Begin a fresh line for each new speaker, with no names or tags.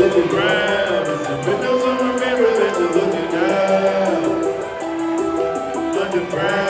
looking round. Windows of my mirror, let you looking out. Underground.